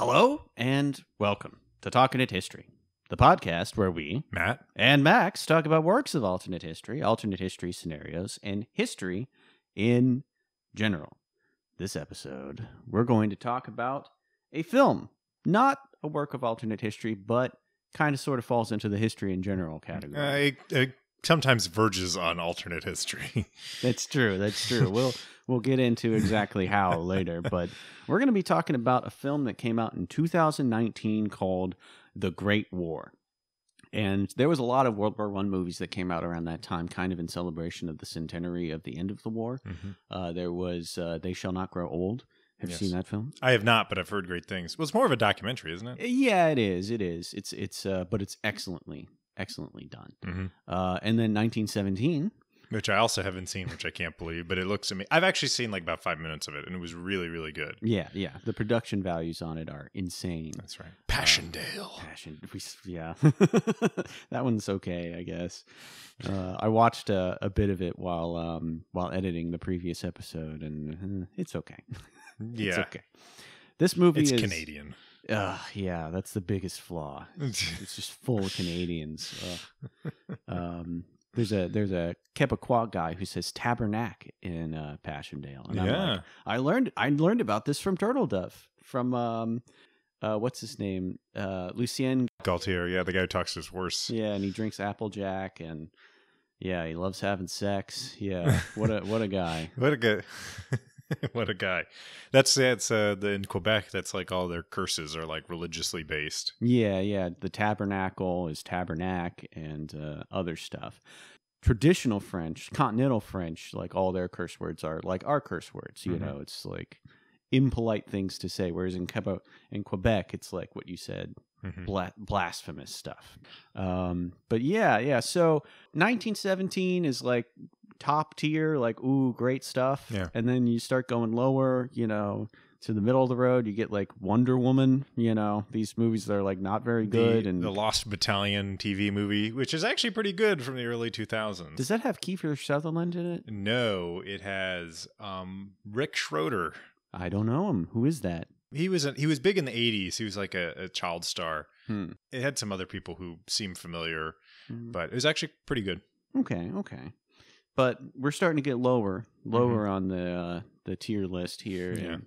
Hello and welcome to Talkernate History, the podcast where we Matt? and Max talk about works of alternate history, alternate history scenarios, and history in general. This episode, we're going to talk about a film, not a work of alternate history, but kind of sort of falls into the history in general category. Uh, it, it sometimes verges on alternate history. That's true. That's true. We'll we'll get into exactly how later, but we're going to be talking about a film that came out in 2019 called The Great War. And there was a lot of World War One movies that came out around that time, kind of in celebration of the centenary of the end of the war. Mhm. Uh, there was uh, They Shall Not Grow Old. Have Yes. you seen that film? I have not, but I've heard great things. Well, it's more of a documentary, isn't it? Yeah, it is. It is. It's it's uh, but it's excellently excellently done. hmm Uh, and then 1917. Which I also haven't seen, which I can't believe, but it looks amazing. I've actually seen like about five minutes of it, and it was really, really good. Yeah, yeah. The production values on it are insane. That's right. Passchendaele. Passion. We, yeah, that one's okay, I guess. Uh, I watched a, a bit of it while um, while editing the previous episode, and uh, it's okay. yeah. It's okay. This movie It's is Canadian. Uh, yeah, that's the biggest flaw. It's just full of Canadians. Ugh. um, there's a there's a Quebecois guy who says tabernacle in uh, Passchendaele, and I'm yeah. like, I learned I learned about this from Turtledove from um, uh, what's his name, uh, Lucien Galtier, yeah, the guy who talks his horse. Yeah, and he drinks Applejack, and yeah, he loves having sex. Yeah, what a what a guy. What a guy. what a guy. That's that's uh the, in Quebec, that's like all their curses are like religiously based. Yeah, yeah. The tabernacle is tabernac and uh, other stuff. Traditional French, continental French, like all their curse words are like our curse words. You Mhm. know, it's like impolite things to say. Whereas in Quebec, in Quebec, it's like what you said, Mhm. bla- blasphemous stuff. Um, but yeah, yeah. So 1917 is like top tier, like ooh, great stuff. Yeah. And then you start going lower, you know, to the middle of the road. You get like Wonder Woman. You know, these movies that are like not very good. the, and the Lost Battalion TV movie, which is actually pretty good from the early 2000s. does that have Kiefer Sutherland in it? no, it has um, Rick Schroder. I don't know him. Who is that? He was a, he was big in the 80s. He was like a, a child star. Hmm. It had some other people who seemed familiar, Mm. but it was actually pretty good. Okay, okay. But we're starting to get lower, lower on the uh, the tier list here. Mm-hmm. Yeah. and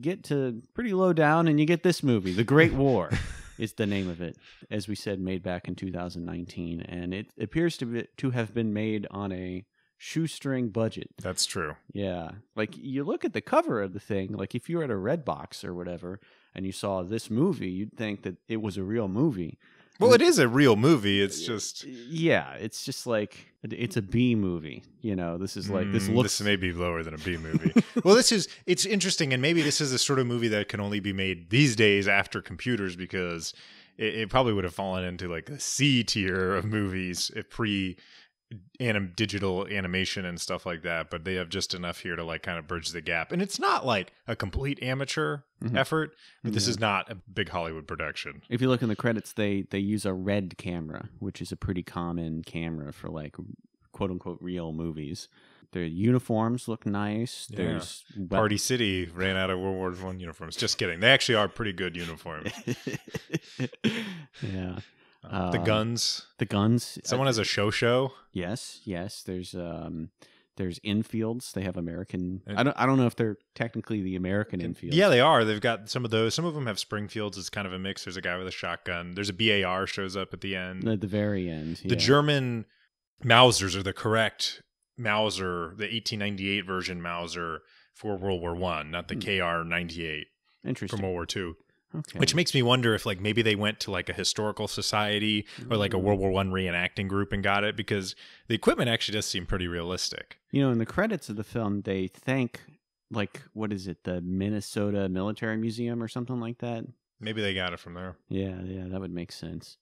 Get to pretty low down, and you get this movie, The Great War, is the name of it. As we said, made back in 2019, and it appears to be, to have been made on a shoestring budget. That's true. Yeah, like you look at the cover of the thing, like if you were at a Red Box or whatever, and you saw this movie, you'd think that it was a real movie. Well, it is a real movie. It's just Yeah, it's just like it's a B movie. You know, this is like this Mm, looks This may be lower than a B movie. well, this is it's interesting, and maybe this is the sort of movie that can only be made these days after computers because it, it probably would have fallen into like a C tier of movies if pre anim digital animation and stuff like that. But they have just enough here to like kind of bridge the gap, and it's not like a complete amateur Mhm. effort. But this Yeah. is not a big Hollywood production. If you look in the credits, they they use a red camera, which is a pretty common camera for like quote unquote real movies. Their uniforms look nice. Yeah. There's Party City ran out of World War One uniforms. Just kidding. They actually are pretty good uniforms. yeah, Uh, the Uh, guns. the guns. Someone has a Chauchat. Yes, yes. There's um, there's Enfields. They have American. I don't. I don't know if they're technically the American Enfields. Yeah, they are. They've got some of those. Some of them have Springfields. It's kind of a mix. There's a guy with a shotgun. There's a BAR shows up at the end. at the very end. the. German Mausers are the correct Mauser, the 1898 version Mauser for World War One, not the Hmm. KR 98 Interesting. from World War Two. Okay. Which makes me wonder if like maybe they went to like a historical society or like a. World War One reenacting group and got it because the equipment actually does seem pretty realistic. You know, in the credits of the film, they thank like what is it, the Minnesota Military Museum or something like that. Maybe they got it from there. Yeah, yeah, that would make sense.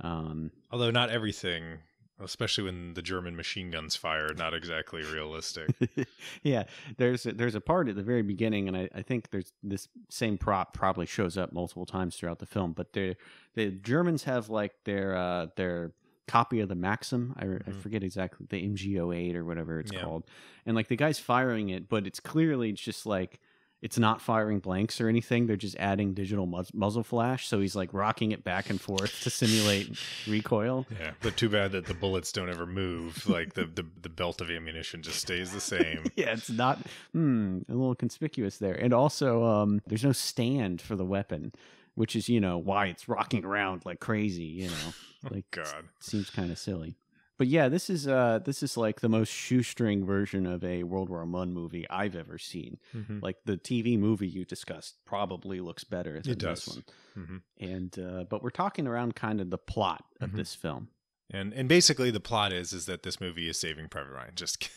Um, Although not everything, especially when the German machine guns fire, not exactly realistic. yeah, there's a, there's a part at the very beginning, and I, I think there's this same prop probably shows up multiple times throughout the film. But the the Germans have like their uh, their copy of the Maxim. I, I Mhm. forget exactly the MG08 or whatever it's Yeah. called, and like the guy's firing it, but it's clearly just like it's not firing blanks or anything. They're just adding digital muz- muzzle flash, so he's like rocking it back and forth to simulate recoil. Yeah, but too bad that the bullets don't ever move. Like the, the, the belt of ammunition just stays the same. yeah, it's not hmm, a little conspicuous there. And also, um, there's no stand for the weapon, which is you know why it's rocking around like crazy. You know, like God. seems kind of silly. But yeah, this is uh this is like the most shoestring version of a World War One movie I've ever seen. Mhm. Like the TV movie you discussed probably looks better than It does. this one. Mhm. And uh, but we're talking around kind of the plot of Mhm. this film. And and basically the plot is is that this movie is Saving Private Ryan. Just.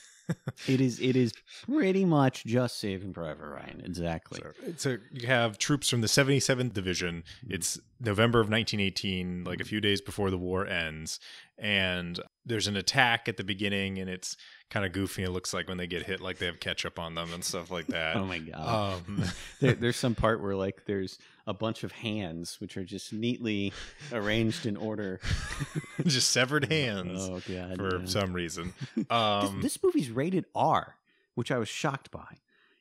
It is it is pretty much just Saving Private Ryan. Exactly. So, so you have troops from the 77th Division. It's November of 1918, like a few days before the war ends, and there's an attack at the beginning, and it's kind of goofy. It looks like when they get hit, like they have ketchup on them and stuff like that. Oh my god. Um, there, there's some part where like there's a bunch of hands which are just neatly arranged in order. just severed hands Oh god. for some reason. This, Um, this movie's rated R, which I was shocked by.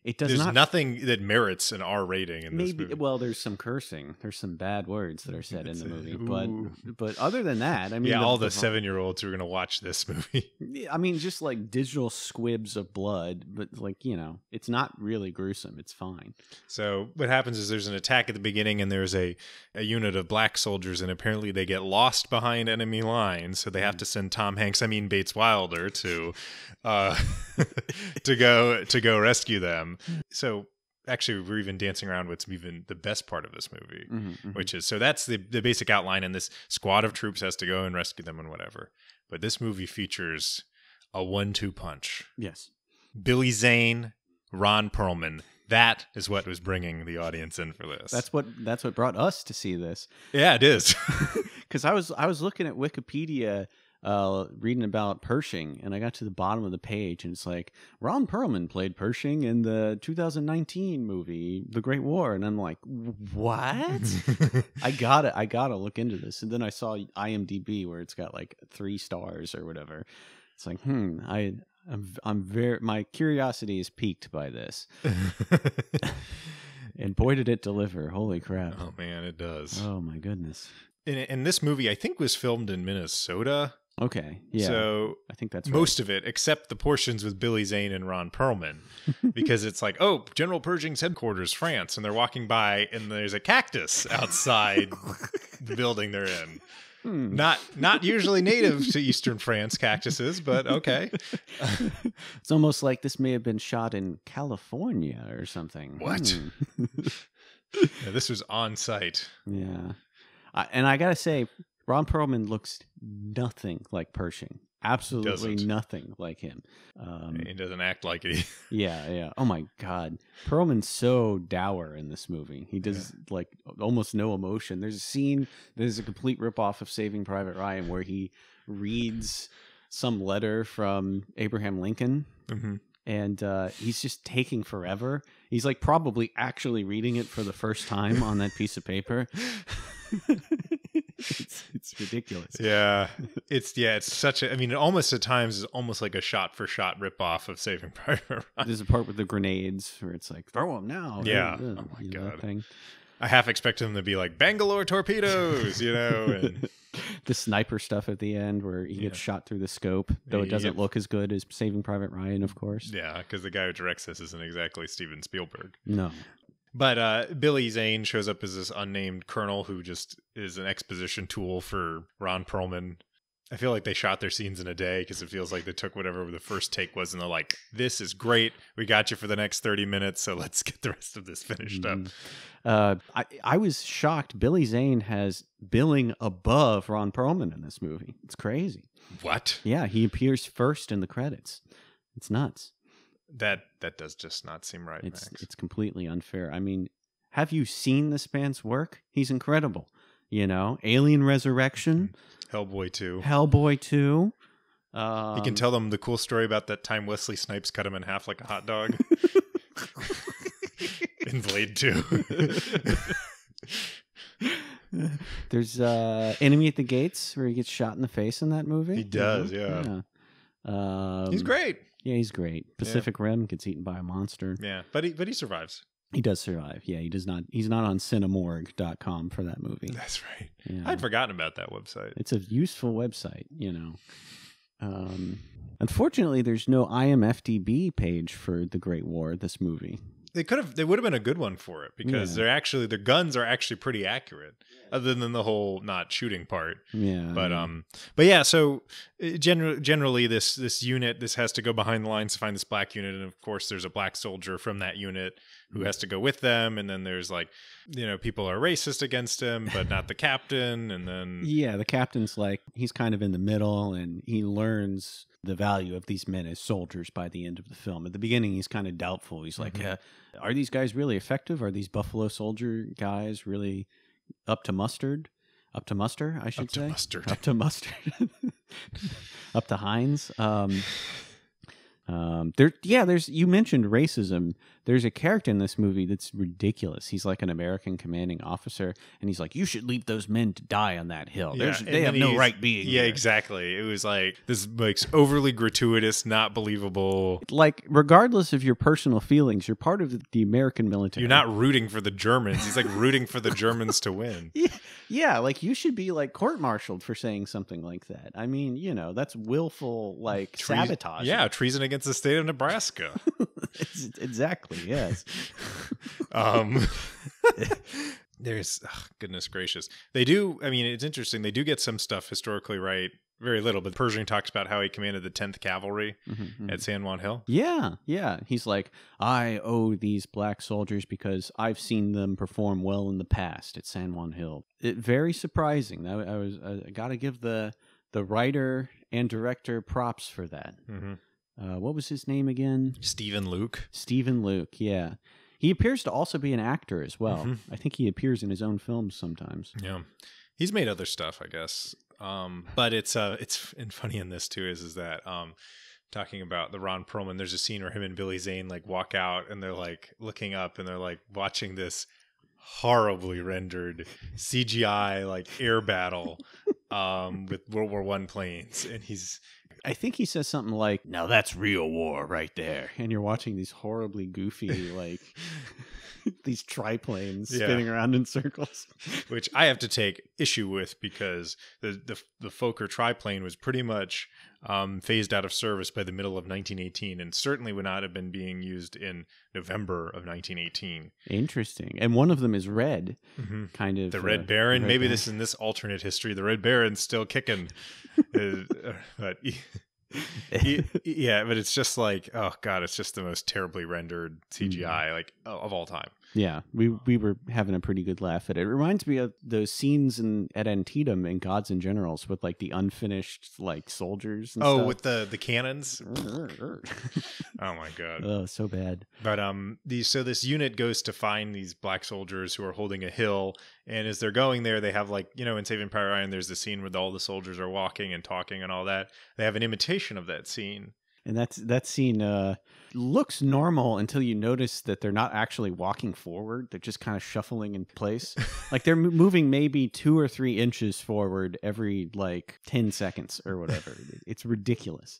It does there's not nothing that merits an R rating in this movie. well there's some cursing there's some bad words that are said in the movie but but other than that i mean yeah, all the seven year olds who are going to watch this movie. I mean just like digital squibs of blood but like you know it's not really gruesome it's fine So what happens is there's an attack at the beginning, and there's a, a unit of black soldiers, and apparently they get lost behind enemy lines, so they have to send Tom Hanks, I mean Bates Wilder, to uh, to go to go rescue them. So actually, we're even dancing around what's even the best part of this movie, Mhm, mhm. which is so that's the the basic outline, and this squad of troops has to go and rescue them and whatever. But this movie features a one-two punch. yes Billy Zane, Ron Perlman. That is what was bringing the audience in for this. that's what that's what brought us to see this yeah, it is. because i was i was looking at wikipedia uh, reading about Pershing, and I got to the bottom of the page, and it's like Ron Perlman played Pershing in the 2019 movie The Great War, and I'm like, what? I gotta, I gotta look into this. And then I saw IMDb where it's got like three stars or whatever. It's like, hmm, I, I'm, I'm very, my curiosity is piqued by this, and boy did it deliver! Holy crap! oh man, it does. Oh my goodness. And, and this movie, I think, was filmed in Minnesota. Okay, yeah, So I think that's right. most of it, except the portions with Billy Zane and Ron Perlman, because it's like, oh, General Pershing's headquarters, France, and they're walking by, and there's a cactus outside the building they're in. Hmm. Not not usually native to Eastern France cactuses, but okay. it's almost like this may have been shot in California or something. What? Hmm. Yeah, this was on site. Yeah. I, and I got to say, Ron Perlman looks nothing like Pershing. Absolutely Doesn't. nothing like him. Um, He doesn't act like it. yeah, yeah. Oh my God. Perlman's so dour in this movie. He does like almost no emotion. There's a scene, there's a complete ripoff of Saving Private Ryan where he reads some letter from Abraham Lincoln Mhm. and uh, he's just taking forever. He's like probably actually reading it for the first time on that piece of paper. it's, it's ridiculous. Yeah, it's yeah, it's such a. I mean, almost at times is almost like a shot for shot rip off of Saving Private Ryan. There's a part with the grenades where it's like throw them now. Yeah. Uh, Oh my you know, that God. I half expected them to be like Bangalore torpedoes, you know. And the sniper stuff at the end where he gets Yeah. shot through the scope, though it doesn't look as good as Saving Private Ryan, of course. yeah, because the guy who directs this isn't exactly Steven Spielberg. No. But uh, Billy Zane shows up as this unnamed colonel who just is an exposition tool for Ron Perlman. I feel like they shot their scenes in a day because it feels like they took whatever the first take was and they're like, "This is great. We got you for the next thirty minutes, so let's get the rest of this finished up." Mhm. Uh, I I was shocked. Billy Zane has billing above Ron Perlman in this movie. It's crazy. What? Yeah, he appears first in the credits. It's nuts. That that does just not seem right, It's Max. it's completely unfair. I mean, have you seen this man's work? He's incredible. You know, Alien Resurrection, Hellboy two. Hellboy two. Um, You can tell them the cool story about that time Wesley Snipes cut him in half like a hot dog in Blade 2. There's uh, Enemy at the Gates where he gets shot in the face in that movie. He does, yeah. yeah. Um, He's great. Yeah, he's great. Pacific Rim gets eaten by a monster. Yeah, but he but he survives. He does survive. Yeah, he does not. He's not on cinemorgue.com for that movie. That's right. Yeah. I'd forgotten about that website. It's a useful website, you know. Um, unfortunately, there's no IMFDB page for the Great War. This movie. They could have. They would have been a good one for it because Yeah. they're actually their guns are actually pretty accurate, other than the whole not shooting part. Yeah, But yeah. um, but yeah. So generally, generally, this this unit this has to go behind the lines to find this black unit, and of course, there's a black soldier from that unit who has to go with them, and then there's like, you know, people are racist against him, but not the captain, and then Yeah, the captain's like he's kind of in the middle, and he learns the value of these men as soldiers by the end of the film. At the beginning, he's kind of doubtful. He's like, Mhm. uh, "Are these guys really effective? Are these Buffalo Soldier guys really up to mustard? Up to muster, I should up to mustard. Up to mustard. up to Heinz. Um, um, there, yeah. There's you mentioned racism. There's a character in this movie that's ridiculous. He's like an American commanding officer, and he's like, "You should leave those men to die on that hill. There's, and they have no right being Yeah, here." exactly. It was like this, like overly gratuitous, not believable. Like, regardless of your personal feelings, you're part of the American military. You're not rooting for the Germans. He's like rooting for the Germans to win. Yeah, yeah, like you should be like court-martialed for saying something like that. I mean, you know, that's willful like Treas- sabotage. Yeah, treason against the state of Nebraska. Exactly. Yes. um there's goodness gracious they do i mean it's interesting they do get some stuff historically right very little but pershing talks about how he commanded the 10th cavalry Mhm, mhm. at san juan hill Yeah, yeah. He's like, I owe these black soldiers because I've seen them perform well in the past at San Juan Hill. It very surprising. I, I was I got to give the the writer and director props for that. hmm Uh, what was his name again? stephen luke Stephen Luke. Yeah, he appears to also be an actor as well. Mhm. I think he appears in his own films sometimes. yeah he's made other stuff i guess um but it's uh it's and funny in this too is is that um talking about the ron perlman there's a scene where him and billy zane like walk out and they're like looking up and they're like watching this horribly rendered cgi like air battle um with world war one planes and he's I think he says something like, "Now that's real war right there." And you're watching these horribly goofy like these triplanes Yeah. spinning around in circles. which I have to take issue with because the the, the Fokker triplane was pretty much um, phased out of service by the middle of 1918, and certainly would not have been being used in November of 1918. Interesting. And one of them is red, Mm-hmm. kind of The uh, Red Baron. Red maybe Baron. this in this alternate history, the Red Baron's still kicking. Uh, but yeah, but it's just like oh god, it's just the most terribly rendered CGI like of all time. Yeah, we we were having a pretty good laugh at it. It reminds me of those scenes in at Antietam in Gods and Generals with like the unfinished like soldiers. And Oh, stuff. with the the cannons. Oh my god. oh, so bad. But um, these so this unit goes to find these black soldiers who are holding a hill, and as they're going there, they have like you know in Saving Private Ryan, there's the scene where all the soldiers are walking and talking and all that. They have an imitation of that scene. And that's that scene uh, looks normal until you notice that they're not actually walking forward; they're just kind of shuffling in place. like they're mo- moving maybe two or three inches forward every like ten seconds or whatever. it's ridiculous.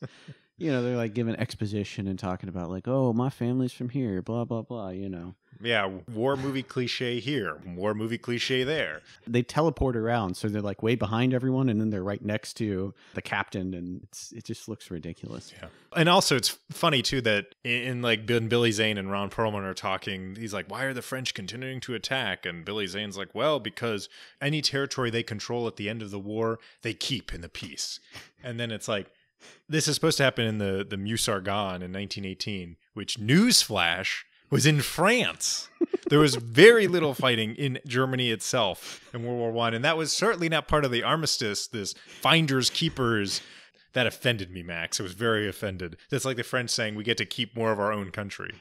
You know, they're like giving exposition and talking about like, "Oh, my family's from here," blah blah blah. You know, Yeah, war movie cliche here, war movie cliche there. they teleport around, so they're like way behind everyone, and then they're right next to the captain, and it's it just looks ridiculous. Yeah. And also, it's funny too that in, in like Ben Billy Zane and Ron Perlman are talking. He's like, "Why are the French continuing to attack?" And Billy Zane's like, "Well, because any territory they control at the end of the war, they keep in the peace." And then it's like, this is supposed to happen in the the Meuse Argonne in 1918, which newsflash was in France. there was very little fighting in Germany itself in World War One, and that was certainly not part of the armistice. This finders keepers that offended me, Max. I was very offended. That's like the French saying we get to keep more of our own country.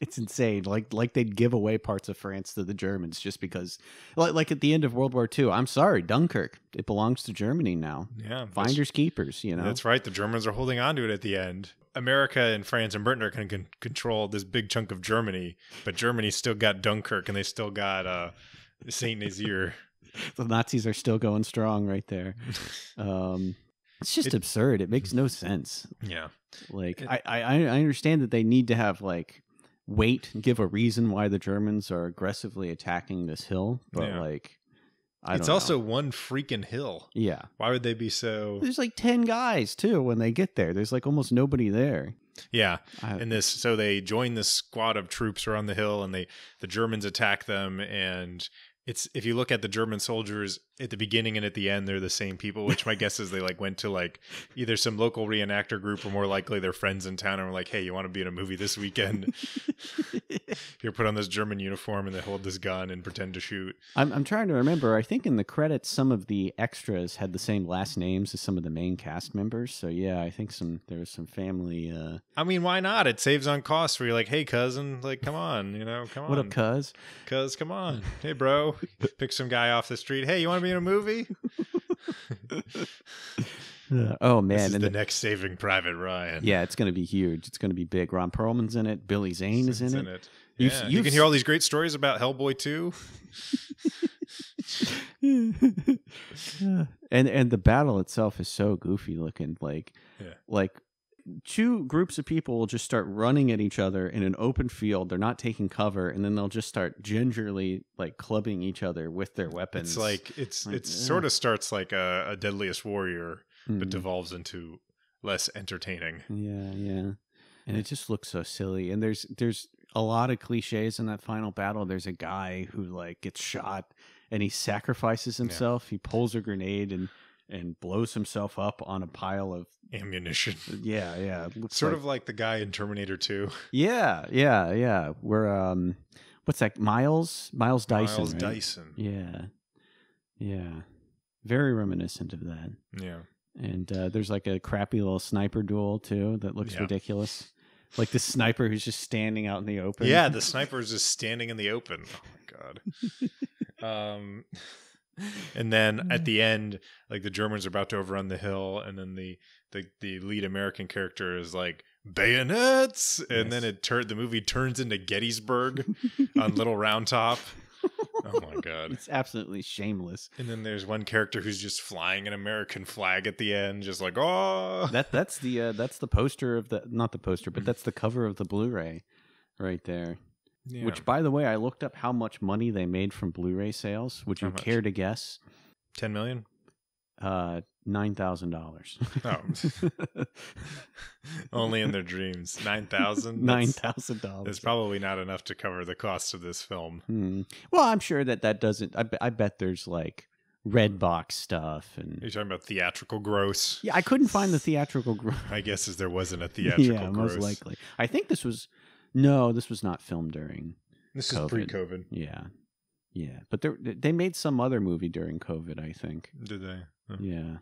It's insane. Like like they'd give away parts of France to the Germans just because like, like at the end of World War II, I'm sorry, Dunkirk. It belongs to Germany now. Yeah, Finders keepers, you know. That's right. The Germans are holding on to it at the end. America and France and Britain are going to con- control this big chunk of Germany, but Germany still got Dunkirk and they still got uh, Saint Nazaire. the Nazis are still going strong right there. Um it's just It- absurd. It makes no sense. yeah, Like It- I, I I understand that they need to have like wait, give a reason why the Germans are aggressively attacking this hill, but Yeah. like, I it's don't also know. one freaking hill. yeah. Why would they be so? There's like ten guys too when they get there. There's like almost nobody there. Yeah, I, and this so they join this squad of troops around the hill, and they the Germans attack them, and it's if you look at the German soldiers at the beginning and at the end, they're the same people. Which my guess is they like went to like either some local reenactor group, or more likely their friends in town, and were like, "Hey, you want to be in a movie this weekend? Here, put on this German uniform, and they hold this gun and pretend to shoot." I'm I'm trying to remember. I think in the credits, some of the extras had the same last names as some of the main cast members. So yeah, I think some there was some family. Uh, I mean, why not? It saves on costs. Where you're like, "Hey, cousin, like, come on, you know, come on." what up, cuz? Cuz, come on. Hey, bro. Pick some guy off the street. Hey, you want to be in a movie? Oh this man, is and the the- next Saving Private Ryan. yeah, it's gonna be huge. It's gonna be big. Ron Perlman's in it. Billy Zane is It's in it. Yeah, You've- you you've can hear all these great stories about Hellboy 2. and and the battle itself is so goofy looking like Yeah. like two groups of people will just start running at each other in an open field. They're not taking cover and then they'll just start gingerly like clubbing each other with their weapons. It's like it's Like, it's yeah. sort of starts like a, a Deadliest Warrior, but Mhm. devolves into less entertaining. yeah yeah. And it just looks so silly. And there's there's a lot of cliches in that final battle. There's a guy who like gets shot and he sacrifices himself. He pulls a grenade and and blows himself up on a pile of Ammunition. yeah yeah Sort like- of like the guy in Terminator 2. Yeah, yeah, yeah. We're um, what's that? Miles, Miles Dyson. Miles right? Dyson. Yeah, yeah. Very reminiscent of that. Yeah. And uh, there's like a crappy little sniper duel too that looks Yeah. ridiculous. Like the sniper who's just standing out in the open. Yeah, the sniper's just standing in the open. Oh my god. um and then at the end, like the Germans are about to overrun the hill, and then the the, the lead American character is like bayonets, and then it tur- the movie turns into Gettysburg on Little Round Top. Oh my god! It's absolutely shameless. And then there's one character who's just flying an American flag at the end, just like oh. That that's the uh, that's the poster of the not the poster, Mm. but that's the cover of the Blu-ray, right there. Yeah. Which, by the way, I looked up how much money they made from Blu-ray sales. Would you much? care to guess? ten million? Uh, nine thousand dollars. Oh, only in their dreams. Nine thousand. Nine thousand dollars. It's probably not enough to cover the cost of this film. Hmm. Well, I'm sure that that doesn't. I, I bet there's like red box stuff, and you're talking about theatrical gross? yeah, I couldn't find the theatrical. gross I guess as there wasn't a theatrical yeah, gross. most likely. I think this was no, this was not filmed during. This COVID. is pre-COVID. Yeah, yeah, but they they made some other movie during COVID. I think. Did they? Yeah,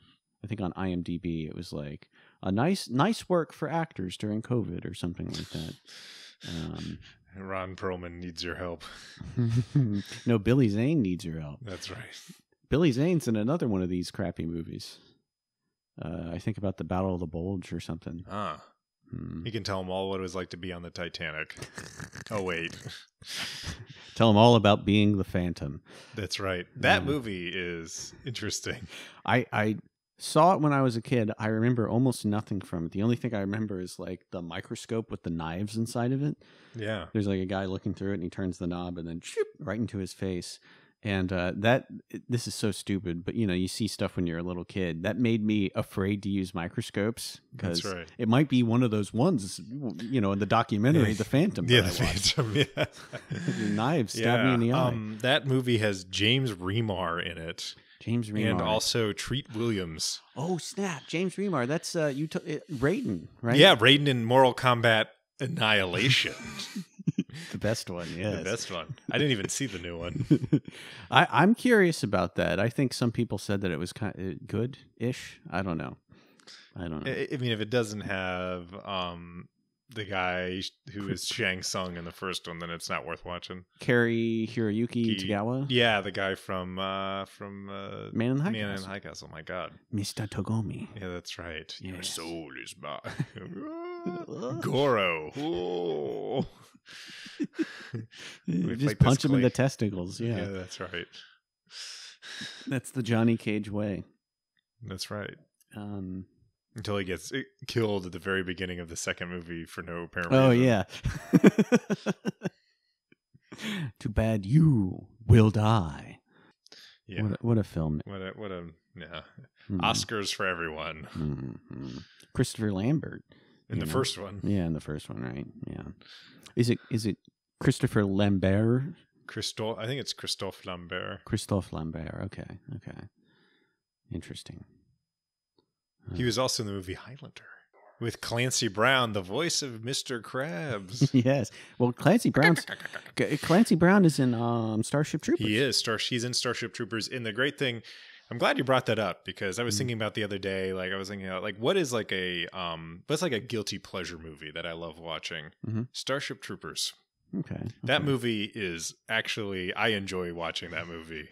I think on IMDb it was like a nice nice work for actors during COVID or something like that. Um, Ron Perlman needs your help. no, Billy Zane needs your help. That's right. Billy Zane's in another one of these crappy movies. Uh, I think about the Battle of the Bulge or something. Ah, Hmm. he can tell them all what it was like to be on the Titanic. Oh wait, Tell him all about being the Phantom. that's right. That Yeah. movie is interesting. I I saw it when I was a kid. I remember almost nothing from it. The only thing I remember is like the microscope with the knives inside of it. Yeah. There's like a guy looking through it, and he turns the knob, and then shoop, right into his face. And uh, that this is so stupid, but you know, you see stuff when you're a little kid. That made me afraid to use microscopes because right. it might be one of those ones, you know, in the documentary, The Phantom. Yeah, that the Phantom. Yeah. Knives stabbed me in the eye. Um, that movie has James Remar in it, James Remar. and also Treat Williams. oh snap, James Remar. That's uh, you, t- Raiden, right? Yeah, Raiden in Mortal Kombat Annihilation. the best one. Yes. The best one. I didn't even see the new one. I, I'm curious about that. I think some people said that it was kind of good-ish. I don't know. I don't know. I, I mean, if it doesn't have um the guy who is Shang Tsung in the first one, then it's not worth watching. Cary Hiroyuki Tagawa, Yeah, the guy from uh from uh, Man in the High Man in Castle. High Castle. My God. Mr. Tagomi. Yeah, that's right. Your soul is mine. Goro. Ooh. Played Just punch him in the testicles. Yeah. yeah, that's right. that's the Johnny Cage way. That's right. Um, until he gets eh, killed at the very beginning of the second movie for no apparent reason. Oh yeah. Too bad you will die. yeah. What, a, what a film. What a what a yeah. Mhm. Oscars for everyone Mhm. Christopher Lambert. In the know? first one. Yeah, in the first one, right? Yeah. Is it is it Christopher Lambert? Christophe, I think it's Christophe Lambert. Christophe Lambert. Okay. Okay. Interesting. He was also in the movie Highlander with Clancy Brown, the voice of Mr. Krabs. yes. Well, Clancy Brown's Clancy Brown is in um, Starship Troopers. he is star. He's in Starship Troopers. And the great thing, I'm glad you brought that up because I was Mm. thinking about the other day. Like I was thinking about like what is like a um, what's like a guilty pleasure movie that I love watching. Mhm. Starship Troopers. Okay. That okay. movie is actually I enjoy watching that movie.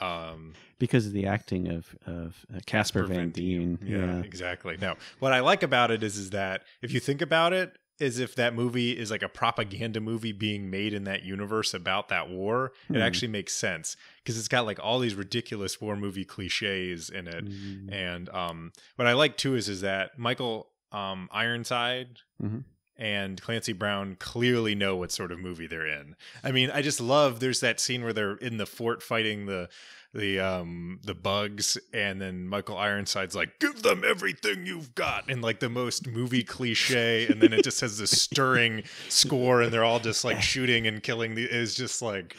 Um, because of the acting of of uh, Casper Van Dien. Yeah, Yeah. exactly. No, what I like about it is is that if you think about it, as if that movie is like a propaganda movie being made in that universe about that war, Hmm. it actually makes sense because it's got like all these ridiculous war movie cliches in it. Mm, And um, what I like too is is that Michael um, Ironside Mhm. and Clancy Brown clearly know what sort of movie they're in. I mean, I just love there's that scene where they're in the fort fighting the the um the bugs and then Michael Ironside's like give them everything you've got in like the most movie cliche and then it just has this stirring score and they're all just like shooting and killing the is just like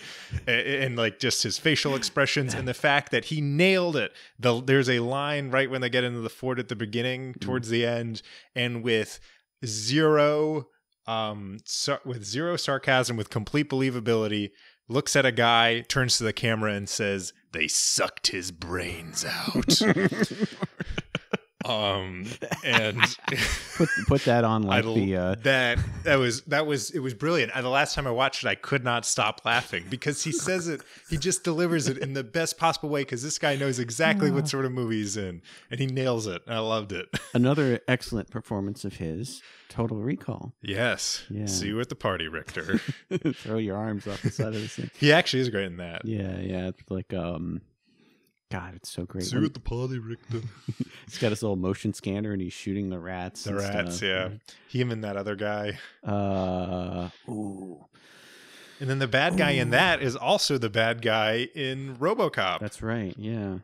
a- and like just his facial expressions and the fact that he nailed it. The there's a line right when they get into the fort at the beginning towards the end and with zero um sar- with zero sarcasm with complete believability looks at a guy turns to the camera and says they sucked his brains out um and put put that on like l- the uh, that that was that was it was brilliant. And the last time I watched it, I could not stop laughing because he says it. He just delivers it in the best possible way because this guy knows exactly what sort of movie he's in, and he nails it. And I loved it. another excellent performance of his. Total Recall. Yes. Yeah. See you at the party, Richter. Throw your arms off the side of the thing. he actually is great in that. Yeah, yeah. It's like um, God, it's so great. See When- the party, Richter. he's got his little motion scanner and he's shooting the rats. The rats, stuff. yeah. Him and that other guy. Uh, ooh, And then the bad guy in that is also the bad guy in RoboCop. that's right. Yeah.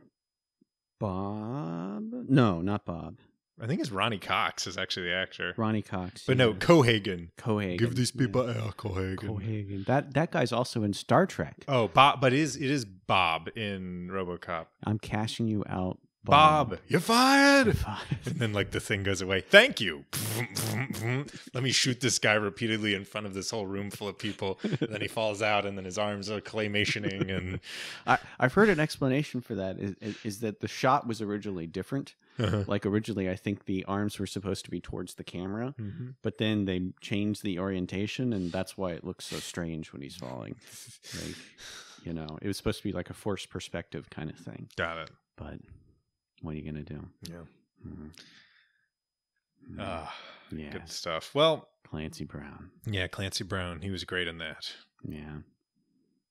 Bob? No, not Bob. I think it's Ronny Cox is actually the actor. Ronny Cox. But no, yeah. Cohaagen. Cohaagen. Give these yeah. people air, Cohaagen. Cohaagen. That that guy's also in Star Trek. Oh, Bob, but it is it is Bob in RoboCop. I'm cashing you out, Bob, you're fired. Five. And then like the thing goes away. Thank you. Let me shoot this guy repeatedly in front of this whole room full of people. And then he falls out, and then his arms are claymationing, and I, I've heard an explanation for that is, is, is that the shot was originally different. Like originally, I think the arms were supposed to be towards the camera, Mhm. but then they changed the orientation, and that's why it looks so strange when he's falling. Like, you know, it was supposed to be like a forced perspective kind of thing. got it. But what are you gonna do? Yeah. Mhm. Mhm. Ah, yeah, good stuff. Well, Clancy Brown. yeah, Clancy Brown, he was great in that. Yeah,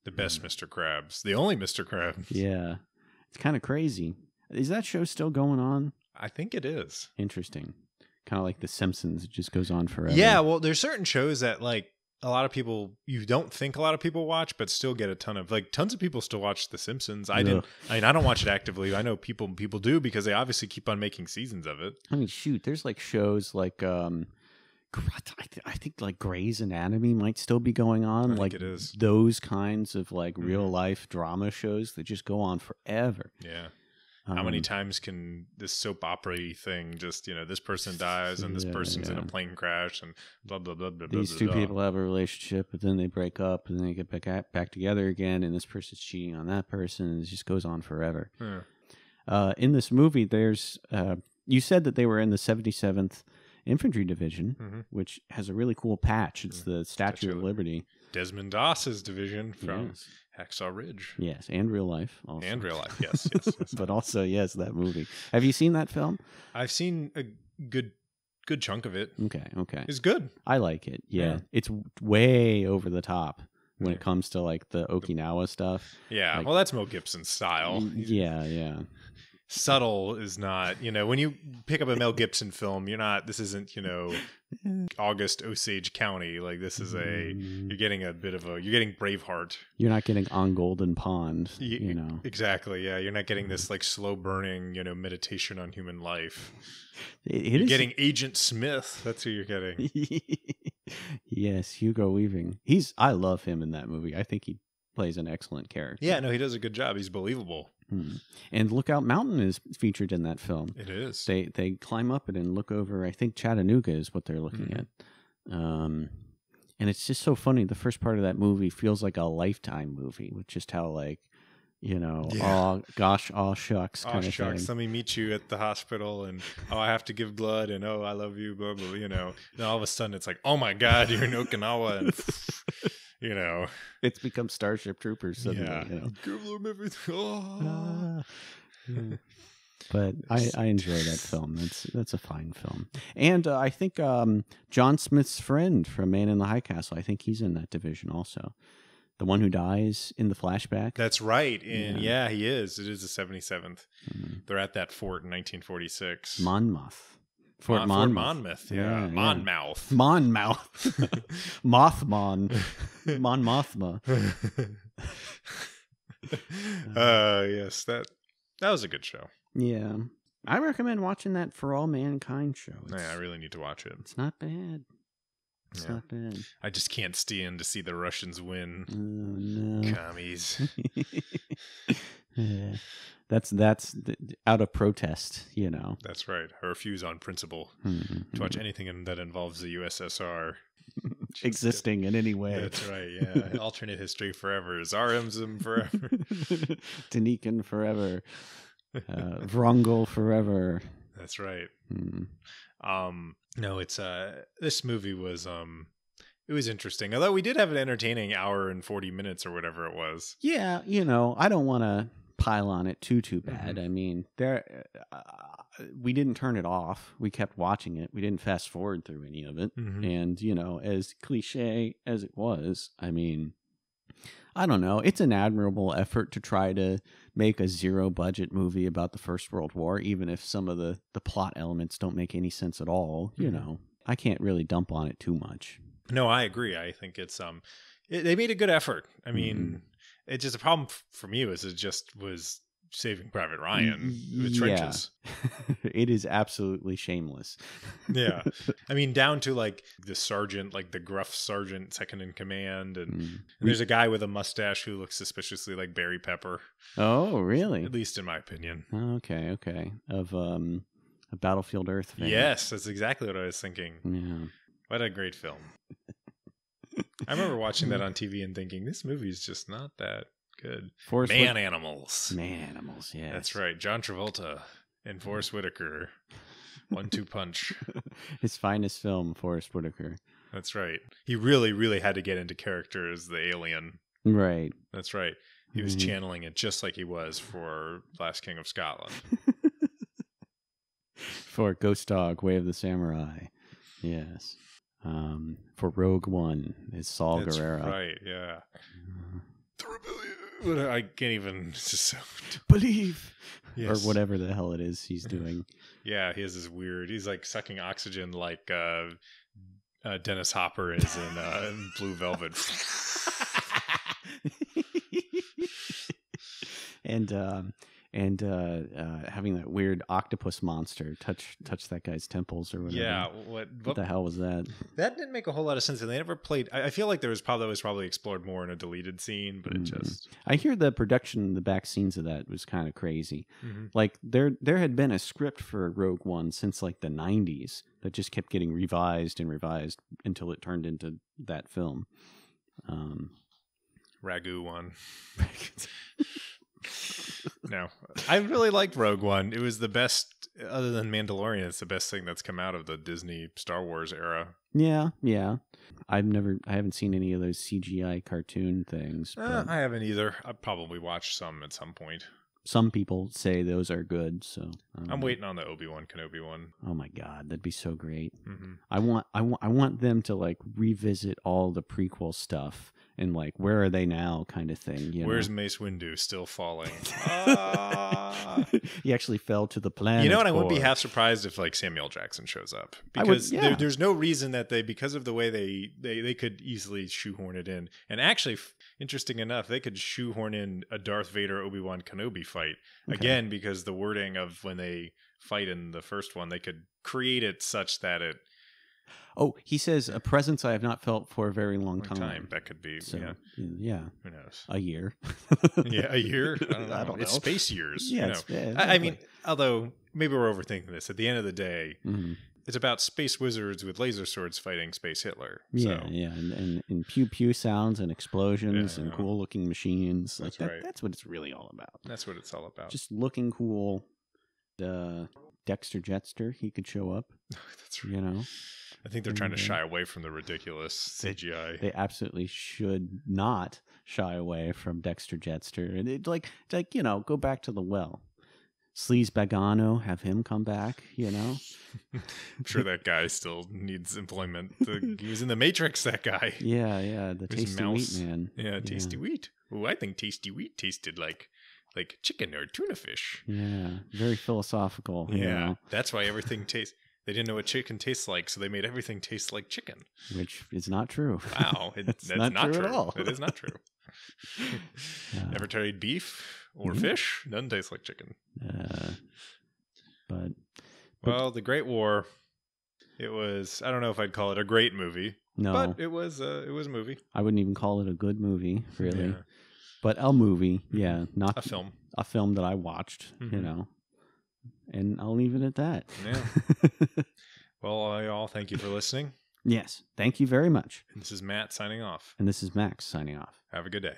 The best Mm. Mr. Krabs, the only Mr. Krabs. yeah. It's kind of crazy. Is that show still going on? I think it is. Interesting. Kind of like The Simpsons. It just goes on forever. Yeah, well, there's certain shows that like a lot of people you don't think a lot of people watch, but still get a ton of like tons of people still watch The Simpsons. I didn't. I mean, I don't watch it actively. I know people people do because they obviously keep on making seasons of it. I mean, shoot, there's like shows like um, I, th- I think like Grey's Anatomy might still be going on. think like it is. those kinds of like real Mhm. life drama shows that just go on forever. Yeah. How many Um, times can this soap opera thing just you know this person dies and this Yeah, person's in a plane crash and blah blah blah blah. blah, These blah, two blah. people have a relationship, but then they break up, and then they get back at, back together again, and this person's cheating on that person, and it just goes on forever. Yeah. Uh, in this movie, there's uh, you said that they were in the 77th Infantry Division, Mhm. which has a really cool patch. It's the Statue Statue of of- Liberty. Desmond Doss's division from Yes. Hacksaw Ridge yes, and real life, also. and real life. Yes, yes, yes. but also yes, that movie. Have you seen that film? I've seen a good good chunk of it. Okay, okay. It's good. I like it. Yeah, Yeah. it's way over the top when Yeah. it comes to like the Okinawa stuff. Yeah. Like- well, that's Mel Gibson's style. Yeah, yeah. Subtle is not you know when you pick up a Mel Gibson film, you're not. This isn't you know August Osage County. Like this is a Mm, you're getting a bit of a you're getting Braveheart. You're not getting on Golden Pond, Y- you know. Exactly. Yeah, you're not getting this like slow burning you know meditation on human life. It, it You're is- getting Agent Smith. That's who you're getting. yes, Hugo Weaving. He's I love him in that movie. I think he plays an excellent character. Yeah, no, he does a good job. He's believable. Hmm. And Lookout Mountain is featured in that film. It is. They they climb up it and look over. I think Chattanooga is what they're looking Mhm. at. Um, and it's just so funny. The first part of that movie feels like a lifetime movie with just how like, you know, Yeah. oh gosh, oh shucks, Oh shucks! thing. Let me meet you at the hospital, and oh, I have to give blood, and oh, I love you, blah blah. You know, then all of a sudden it's like, oh my god, you're in Okinawa, and you know, It's become Starship Troopers suddenly. yeah, You know. give them everything. Oh. Yeah. But I, I enjoy that film. That's that's a fine film, and uh, I think um, John Smith's friend from Man in the High Castle. I think he's in that division also. The one who dies in the flashback. That's right, and Yeah. yeah. he is. It is the 77th. Mm. They're at that fort in 1946. Monmouth. Fort Mon- Fort Monmouth. Monmouth. Yeah, Yeah, yeah. Monmouth. Monmouth. Mothmon. Mon Mothma. uh yes, that that was a good show. Yeah. I recommend watching that For All Mankind show. It's, Yeah, I really need to watch it. it's not bad. It's Yeah. not bad. I just can't stand to see the Russians win. Oh, no. Commies. Yeah. That's that's th- out of protest, you know. That's right. I refuse on principle Mhm. to watch anything in, that involves the USSR. existing in any way. That's right. Yeah. Alternate history forever. Tsarism forever. Denikin forever. Uh, Vrongel forever. That's right. Hmm. Um no, it's uh this movie was um it was interesting. Although we did have an entertaining hour and 40 minutes or whatever it was. Yeah, you know, I don't want to pile on it too too bad. Mhm. I mean, there uh, we didn't turn it off. We kept watching it. We didn't fast forward through any of it. Mhm. And, you know, as cliche as it was, I mean, I don't know. It's an admirable effort to try to make a zero budget movie about the First World War, even if some of the, the plot elements don't make any sense at all. You Mhm. know, I can't really dump on it too much. No, I agree. I think it's um it, they made a good effort. I mean, Mhm. it just a problem f- for me was it just was Saving Private Ryan with yeah. trenches. it is absolutely shameless. Yeah. I mean, down to like the sergeant, like the gruff sergeant, second in command, and, Mm. and there's a guy with a mustache who looks suspiciously like Barry Pepper, Oh, really? at least in my opinion. Okay, okay. Of um, a Battlefield Earth fame. Yes, that's exactly what I was thinking. Yeah. What a great film. I remember watching that on TV and thinking this movie's just not that good. Forest Man Whit- animals. Man animals. Yeah. That's right. John Travolta and Forest Whitaker. One two punch. His finest film, Forest Whitaker. That's right. He really, really had to get into character as the alien. Right. That's right. He was Mhm. channeling it just like he was for Last King of Scotland. For Ghost Dog, Way of the Samurai. Yes. Um, for Rogue One is Saw That's Gerrera. right. Yeah. Mhm. The rebellion. I can't even. Just. Believe. Yes. Or whatever the hell it is he's doing. Yeah, he has this weird. He's like sucking oxygen, like uh, uh, Dennis Hopper is in, uh, in Blue Velvet. and um and uh, uh having that weird octopus monster touch touch that guy's temples or whatever. yeah. What? What the hell was that? That didn't make a whole lot of sense, and they never played. I I feel like there was probably that was probably explored more in a deleted scene, but it Mhm. just I hear the production, the back scenes of that was kind of crazy. Mhm. Like there there had been a script for Rogue One since like the 90s that just kept getting revised and revised until it turned into that film. Um ragu one. no, I really liked Rogue One. It was the best, other than Mandalorian. It's the best thing that's come out of the Disney Star Wars era. yeah, yeah. I've never I haven't seen any of those CGI cartoon things. Uh, I haven't either. I probably watched some at some point. some people say those are good, so I'm know. waiting on the Obi Wan Kenobi one. Oh my god, that'd be so great. hmm I want I want I want them to like revisit all the prequel stuff and like where are they now kind of thing. You Where's know? Mace Windu still falling? Ah. he actually fell to the planet. You know what? I wouldn't be half surprised if like Samuel Jackson shows up I would- because yeah. there, there's no reason that they because of the way they they they could easily shoehorn it in. And actually, interesting enough, they could shoehorn in a Darth Vader Obi Wan Kenobi fight Okay. again because the wording of when they fight in the first one, they could create it such that it Oh, he says a presence I have not felt for a very long time. time that could be So yeah yeah, who knows a year. yeah a year I don't know, I don't it's know. space years Yeah, you know. yeah, I, I mean although maybe we're overthinking this at the end of the day Mhm. it's about space wizards with laser swords fighting space Hitler Yeah, so yeah, and, and, and pew pew sounds and explosions Yeah, and cool looking machines. Like That's that, right. That's what it's really all about. that's what it's all about Just looking cool. The Dexter Jettster, he could show up. that's right You know, I think they're trying to uh, shy away from the ridiculous CGI they absolutely should not shy away from Dexter Jettster. And it like, it's like you know, go back to the well. Sleazebaggano, have him come back. You know, I'm sure that guy still needs employment The- he was in the Matrix that guy yeah, yeah, the His tasty mouse. wheat man. yeah tasty wheat oh I think tasty wheat tasted like like chicken or tuna fish Yeah, very philosophical. Yeah, know, that's why everything tastes. They didn't know what chicken tastes like, so they made everything taste like chicken. which is not true. Wow, it, That's that's, not not, true true at all. It is not true. Yeah. Ever tried beef or Yeah. fish? Doesn't taste like chicken. Uh, but But- Well, the Great War. It was. I don't know if I'd call it a great movie, no, but it was. Uh, it was a movie. I wouldn't even call it a good movie, really. Yeah, But a movie, yeah, not a film. a film that I watched, you Mhm. know. And I'll leave it at that. Yeah. Well, I all thank you for listening. yes, thank you very much. This is Matt signing off. And this is Max signing off. Have a good day.